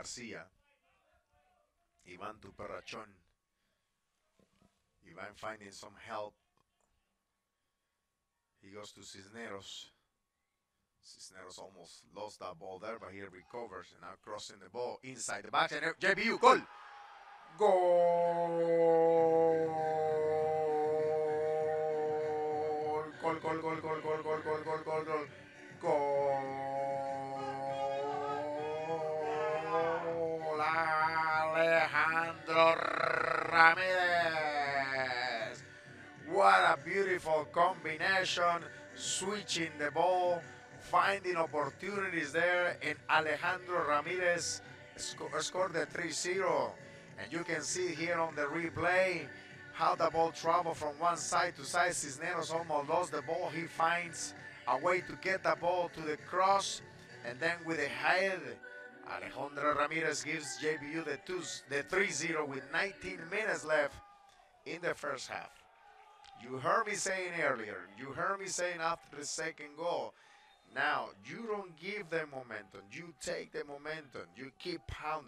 Garcia. Ivan Tuperrachon. Ivan finding some help. He goes to Cisneros. Cisneros almost lost that ball there, but he recovers and now crossing the ball inside the box. And JBU, goal! Gol! Gol, gol, gol, gol, gol, gol, gol, gol, gol, gol. Alejandro Ramirez. What a beautiful combination, switching the ball, finding opportunities there, and Alejandro Ramirez sco- scored the 3-0. And you can see here on the replay how the ball traveled from one side to side. Cisneros almost lost the ball. He finds a way to get the ball to the cross, and then with a head, Alejandro Ramirez gives JBU the two, the 3-0 with 19 minutes left in the first half. You heard me saying earlier, you heard me saying after the second goal. Now, you don't give them momentum. You take the momentum. You keep pounding.